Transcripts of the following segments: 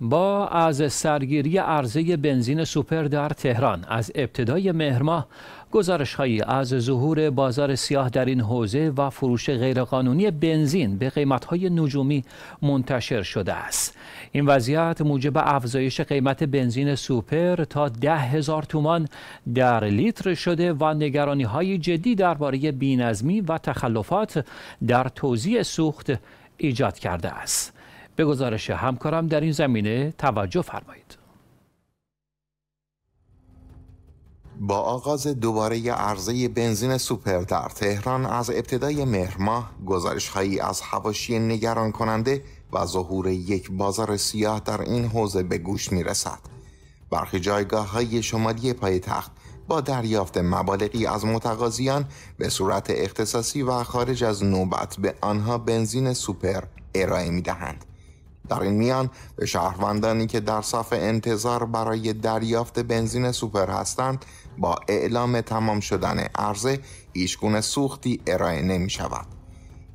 با از سرگیری عرضه بنزین سوپر در تهران از ابتدای مهر ماه گزارش هایی از ظهور بازار سیاه در این حوزه و فروش غیرقانونی بنزین به قیمت های نجومی منتشر شده است. این وضعیت موجب افزایش قیمت بنزین سوپر تا ده هزار تومان در لیتر شده و نگرانی های جدی درباره بینظمی و تخلفات در توزیع سوخت ایجاد کرده است. به گزارش همکارم در این زمینه توجه فرمایید با آغاز دوباره عرضه بنزین سوپر در تهران از ابتدای مهر ماه گزارش هایی از حواشی نگران کننده و ظهور یک بازار سیاه در این حوزه به گوش می رسد. برخی جایگاه های شمالی پایتخت با دریافت مبالغی از متقاضیان به صورت اختصاصی و خارج از نوبت به آنها بنزین سوپر ارائه می دهند. در این میان به شهروندانی که در صف انتظار برای دریافت بنزین سوپر هستند با اعلام تمام شدن عرضه هیچگونه سوختی ارائه نمی شود.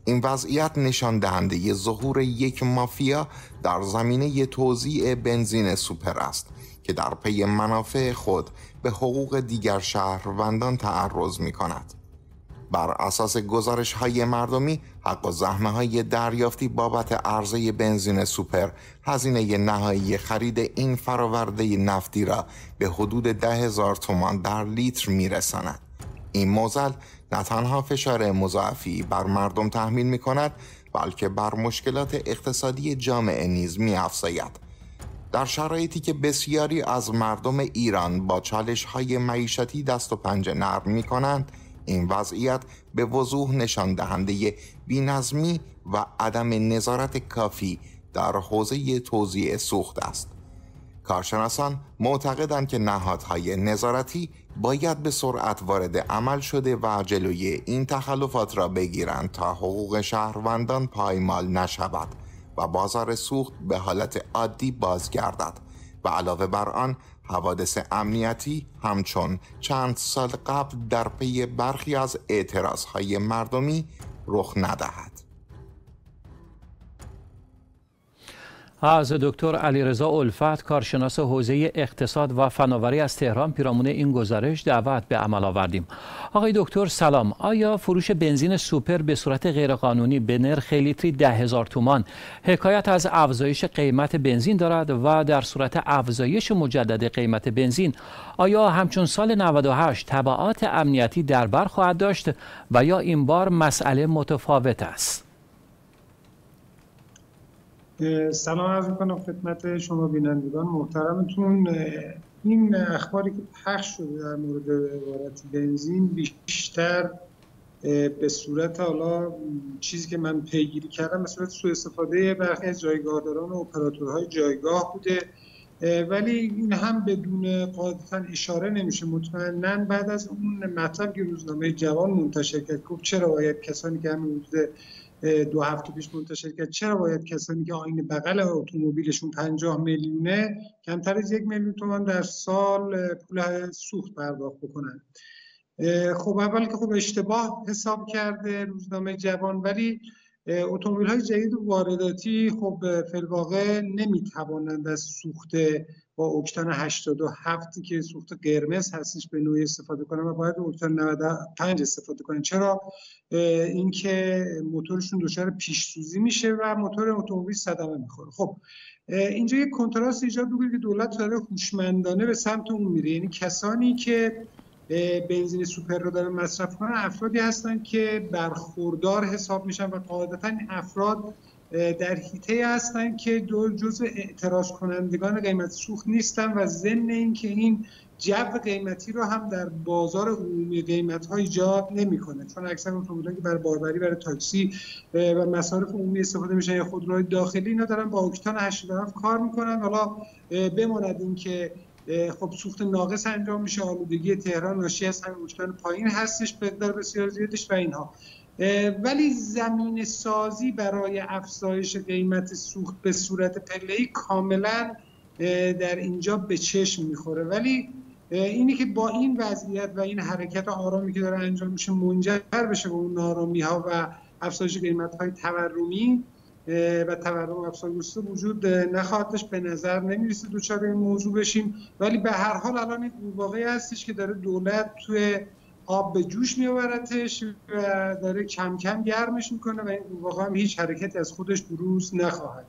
این وضعیت نشان دهنده ظهور یک مافیا در زمینه توزیع بنزین سوپر است که در پی منافع خود به حقوق دیگر شهروندان تعرض می کند. بر اساس گزارش های مردمی حق و زحمه های دریافتی بابت عرضه بنزین سوپر هزینه نهایی خرید این فراورده نفتی را به حدود ده هزار تومان در لیتر میرساند این موزل نه تنها فشار مضاعفی بر مردم تحمیل می کند بلکه بر مشکلات اقتصادی جامعه نیز می افزاید. در شرایطی که بسیاری از مردم ایران با چالش های معیشتی دست و پنجه نرم می کنند این وضعیت به وضوح نشان دهنده بینظمی و عدم نظارت کافی در حوزه توزیع سوخت است. کارشناسان معتقدند که نهادهای نظارتی باید به سرعت وارد عمل شده و جلوی این تخلفات را بگیرند تا حقوق شهروندان پایمال نشود و بازار سوخت به حالت عادی بازگردد و علاوه بر آن حوادث امنیتی همچون چند سال قبل در پی برخی از اعتراضهای مردمی رخ ندهد. از دکتر علیرضا الفت کارشناس حوزه اقتصاد و فناوری از تهران پیرامون این گزارش دعوت به عمل آوردیم. آقای دکتر سلام. آیا فروش بنزین سوپر به صورت غیرقانونی به نرخ لیتری ده هزار تومان حکایت از افزایش قیمت بنزین دارد و در صورت افزایش مجدد قیمت بنزین آیا همچون سال 98 تبعات امنیتی در بر خواهد داشت و یا این بار مسئله متفاوت است؟ سلام عرض کنم خدمت شما بینندگان. محترمتون این اخباری که پخش شده در مورد عبارت بنزین بیشتر به صورت حالا چیزی که من پیگیری کردم به صورت سوء استفاده برخی از جایگاهداران و اپراتورهای جایگاه بوده. ولی این هم بدون قاعدتا اشاره نمیشه. مطمئنا بعد از اون مطلب که روزنامه جوان منتشر کرد گفت چرا باید کسانی که همین حدود دو هفته پیش منتشر کرد. چرا باید کسانی که آین بغل اتومبیلشون 50 میلیونه کمتر از یک میلیون تومان در سال پول سوخت پرداخت بکنن؟ خب اول که خب اشتباه حساب کرده روزنامه جوان ولی اتومبیل های جدید وارداتی خب فلواقع نمی‌توانند از سوخت با اکتان 87 که سوخت قرمز هستش به نوعی استفاده کنن و باید اکتان 95 استفاده کنن. چرا؟ اینکه موتورشون دچار پیش سوزی میشه و موتور اتومبیل صدمه می‌خوره. خب اینجا یک کنتراست ایجاد می‌کنه که دولت داره هوشمندانه به سمت اون میره. یعنی کسانی که بنزین سوپر رو دارن مصرف کنن. افرادی هستن که برخوردار حساب میشن و قاعدتا این افراد در حیطه هستن که دو جزء اعتراض کنندگان قیمت سوخت نیستن و ضمن اینکه این جو قیمتی رو هم در بازار عمومی قیمت ها ایجاد نمی‌کنه. چون اکثر اتومبیل‌ها که برای باربری برای تاکسی و مصارف عمومی استفاده میشن یا خودروهای داخلی اینا دارن با اکتان 87 کار می‌کنن. حالا بماند اینکه خب سوخت ناقص انجام میشه آلودگی تهران ناشی از همین اکتان پایین هستش به بسیار زیادش و اینها. ولی زمین سازی برای افزایش قیمت سوخت به صورت پله‌ای کاملا در اینجا به چشم می‌خوره. ولی اینی که با این وضعیت و این حرکت آرامی که داره انجام میشه منجر بشه به اون نارامی ها و افزایش قیمت های تورمی و تورم افزایش وجود نخواهدش به نظر نمی‌رسه دوچار این موضوع بشیم. ولی به هر حال الان این واقعی هستش که داره دولت توی آب به جوش میآورتش و داره کم کم گرمش می‌کنه و این واقعا هم هیچ حرکتی از خودش بروز نخواهد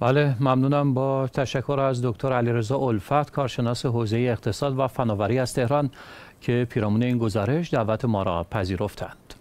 بله ممنونم با تشکر از دکتر علیرضا الفت کارشناس حوزه اقتصاد و فناوری از تهران که پیرامون این گزارش دعوت ما را پذیرفتند.